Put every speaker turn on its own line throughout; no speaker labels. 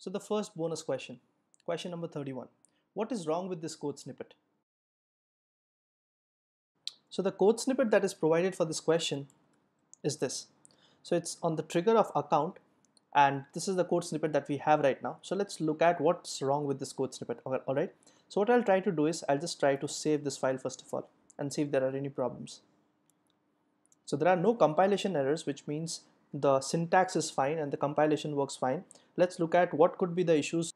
So the first bonus question, question number 31. What is wrong with this code snippet? So the code snippet that is provided for this question is this. So it's on the trigger of account and this is the code snippet that we have right now. So let's look at what's wrong with this code snippet. All right. So what I'll try to do is I'll just try to save this file first of all and see if there are any problems. So there are no compilation errors, which means the syntax is fine and the compilation works fine. Let's look at what could be the issues.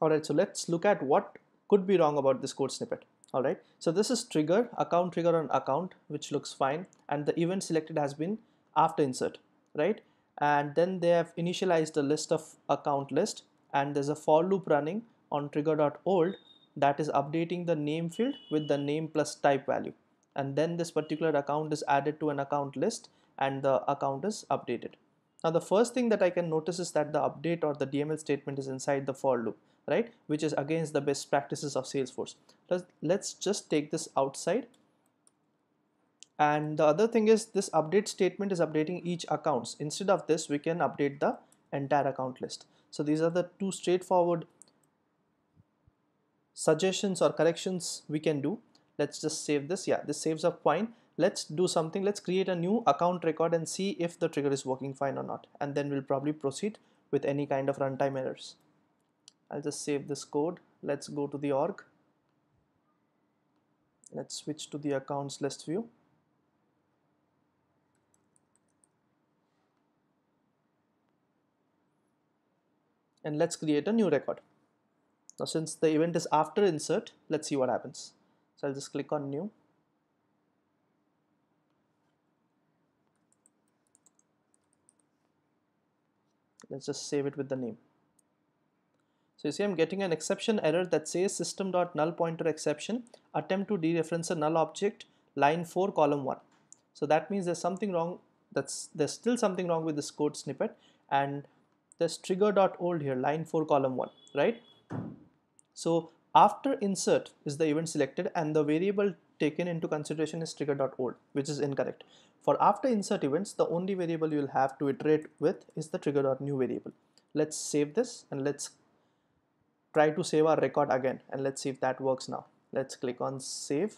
Alright, so let's look at what could be wrong about this code snippet. Alright, so this is trigger, account trigger on account, which looks fine, and the event selected has been after insert, right? And then they have initialized a list of account list, and there's a for loop running on trigger.old that is updating the name field with the name plus type value. And then this particular account is added to an account list and the account is updated. Now the first thing that I can notice is that the update or the DML statement is inside the for loop, right? Which is against the best practices of Salesforce. Let's just take this outside. And the other thing is this update statement is updating each accounts. Instead of this, we can update the entire account list. So these are the two straightforward suggestions or corrections we can do. Let's just save this. Yeah, this saves up fine let's do something. Let's create a new account record and see if the trigger is working fine or not. And then we'll probably proceed with any kind of runtime errors. I'll just save this code. Let's go to the org. Let's switch to the accounts list view. And let's create a new record. Now since the event is after insert let's see what happens. So I'll just click on new let's just save it with the name. So you see I'm getting an exception error that says system.null pointer exception attempt to dereference a null object line 4 column 1 so that means there's something wrong that's there's still something wrong with this code snippet and there's trigger.old here line 4 column 1 right? So after insert is the event selected and the variable taken into consideration is trigger.old which is incorrect for after insert events, the only variable you'll have to iterate with is the trigger.new variable. Let's save this and let's try to save our record again and let's see if that works now. Let's click on save.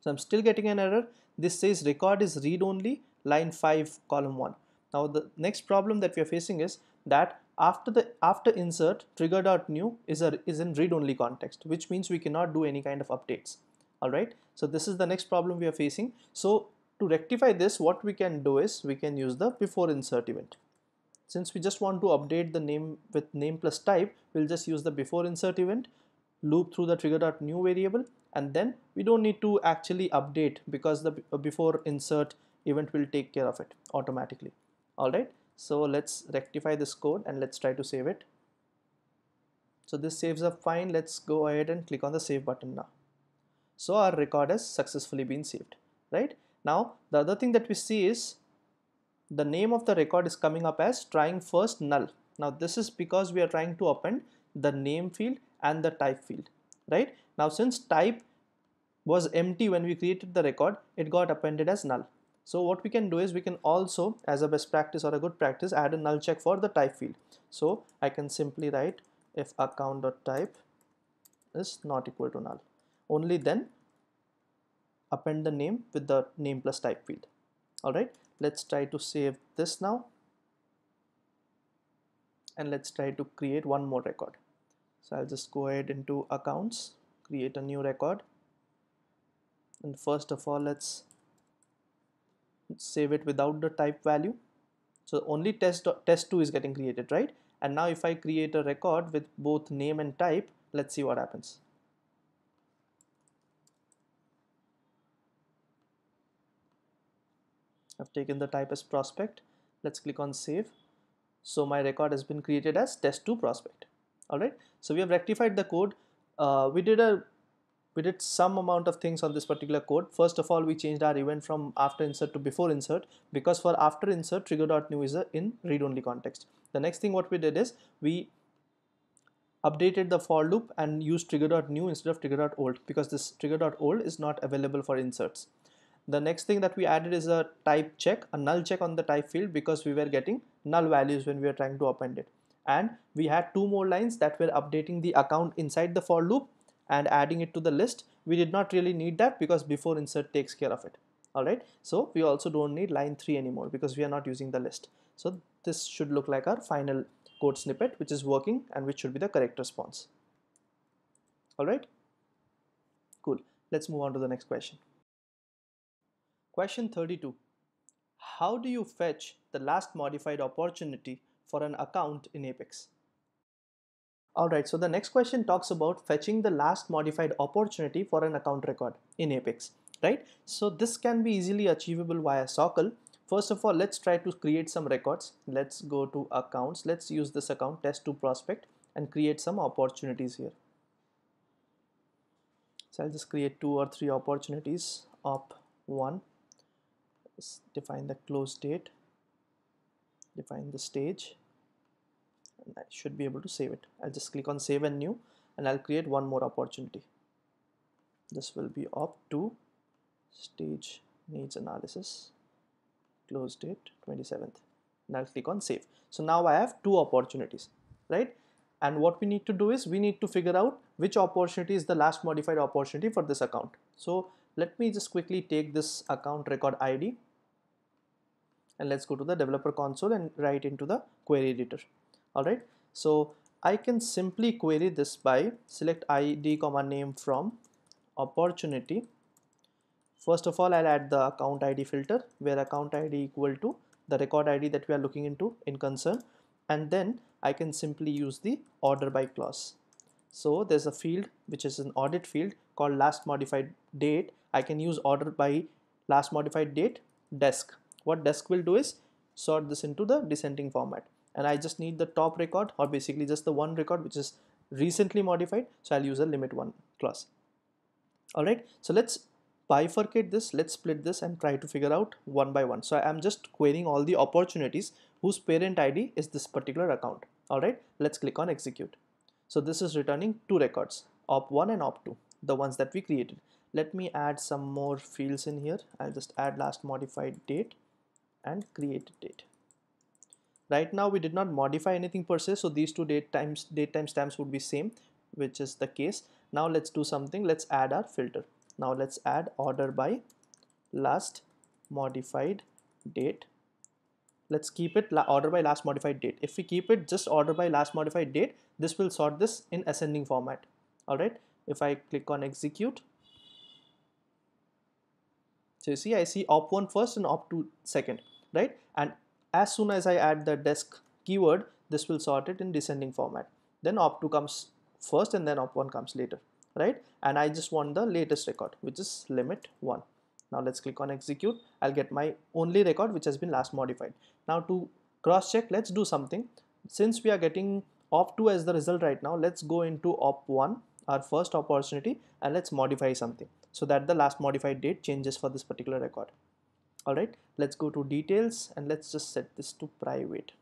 So I'm still getting an error. This says record is read only line 5 column 1. Now the next problem that we are facing is that after the after insert trigger.new is a is in read only context which means we cannot do any kind of updates all right so this is the next problem we are facing so to rectify this, what we can do is we can use the before insert event. Since we just want to update the name with name plus type, we'll just use the before insert event, loop through the trigger.new variable, and then we don't need to actually update because the before insert event will take care of it automatically. All right, so let's rectify this code and let's try to save it. So this saves up fine. Let's go ahead and click on the save button now. So our record has successfully been saved, right? Now the other thing that we see is the name of the record is coming up as trying first null. Now this is because we are trying to append the name field and the type field, right? Now since type was empty when we created the record, it got appended as null. So what we can do is we can also as a best practice or a good practice add a null check for the type field. So I can simply write if account.type is not equal to null. Only then append the name with the name plus type field. All right let's try to save this now. And let's try to create one more record. So I'll just go ahead into accounts create a new record. And first of all let's save it without the type value. So only test test2 is getting created right? And now if I create a record with both name and type let's see what happens I've taken the type as prospect. Let's click on save. So my record has been created as test2 prospect. All right. So we have rectified the code. Uh, we did a we did some amount of things on this particular code. First of all, we changed our event from after insert to before insert because for after insert trigger.new is in read only context. The next thing what we did is we updated the for loop and used trigger.new instead of trigger.old because this trigger.old is not available for inserts the next thing that we added is a type check a null check on the type field because we were getting null values when we were trying to append it. And we had two more lines that were updating the account inside the for loop and adding it to the list. We did not really need that because before insert takes care of it. All right? So we also don't need line 3 anymore because we are not using the list. So this should look like our final code snippet which is working and which should be the correct response. All right? Cool. Let's move on to the next question question 32 how do you fetch the last modified opportunity for an account in Apex? Alright, so the next question talks about fetching the last modified opportunity for an account record in Apex, right? So this can be easily achievable via SOQL. First of all, let's try to create some records. Let's go to accounts. Let's use this account test2 prospect and create some opportunities here. So I'll just create two or three opportunities op1 define the close date define the stage and I should be able to save it. I'll just click on save and new and I'll create one more opportunity. This will be op2 stage needs analysis close date 27th and I'll click on save. So now I have two opportunities right? And what we need to do is we need to figure out which opportunity is the last modified opportunity for this account. So let me just quickly take this account record ID and let's go to the developer console and write into the query editor. All right. So I can simply query this by select id comma name from opportunity. First of all I'll add the account ID filter where account ID equal to the record ID that we are looking into in concern. And then I can simply use the order by clause. So there's a field which is an audit field called last modified date. I can use order by last modified date desc what desc will do is sort this into the descending format. And I just need the top record or basically just the one record which is recently modified. So I'll use a limit one clause. Alright? So let's bifurcate this. Let's split this and try to figure out one by one. So I'm just querying all the opportunities whose parent ID is this particular account. Alright? Let's click on execute. So this is returning two records op1 and op2 the ones that we created. Let me add some more fields in here. I'll just add last modified date and create date. Right now we did not modify anything per se so these two date times date timestamps would be same which is the case. Now let's do something. Let's add our filter. Now let's add order by last modified date. Let's keep it order by last modified date. If we keep it just order by last modified date this will sort this in ascending format. All right? If I click on execute so you see I see op1 first and op2 second right? And as soon as I add the desc keyword this will sort it in descending format. Then op2 comes first and then op1 comes later right? And I just want the latest record which is limit 1 now let's click on execute. I'll get my only record which has been last modified. Now to cross check let's do something. Since we are getting op2 as the result right now let's go into op1 our first opportunity and let's modify something so that the last modified date changes for this particular record. Alright let's go to details and let's just set this to private.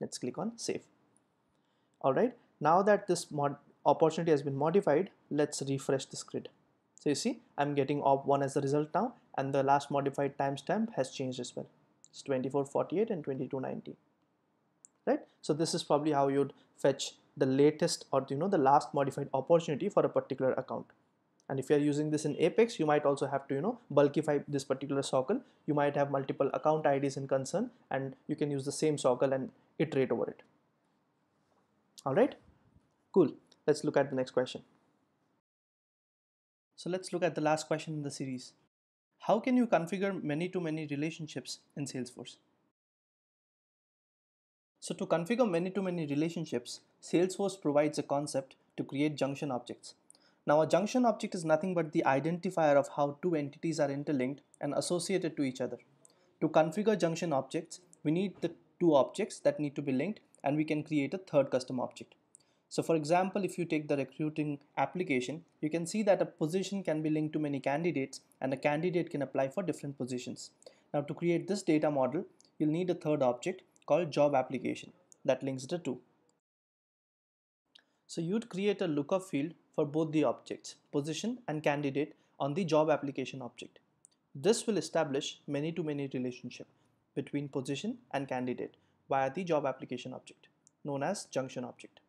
Let's click on save. Alright now that this mod opportunity has been modified let's refresh this grid. So you see I'm getting op1 as the result now and the last modified timestamp has changed as well. It's 2448 and 2290 right? So this is probably how you'd fetch the latest or you know the last modified opportunity for a particular account and if you are using this in apex you might also have to you know bulkify this particular SOQL you might have multiple account IDs in concern and you can use the same SOQL and iterate over it. All right cool. Let's look at the next question. So let's look at the last question in the series. How can you configure many-to-many relationships in Salesforce? So to configure many-to-many -many relationships Salesforce provides a concept to create junction objects now a junction object is nothing but the identifier of how two entities are interlinked and associated to each other. To configure junction objects, we need the two objects that need to be linked and we can create a third custom object. So for example, if you take the recruiting application, you can see that a position can be linked to many candidates and a candidate can apply for different positions. Now to create this data model, you'll need a third object called job application that links the two. So you'd create a lookup field for both the objects, position and candidate on the job application object. This will establish many-to-many -many relationship between position and candidate via the job application object. known as junction object.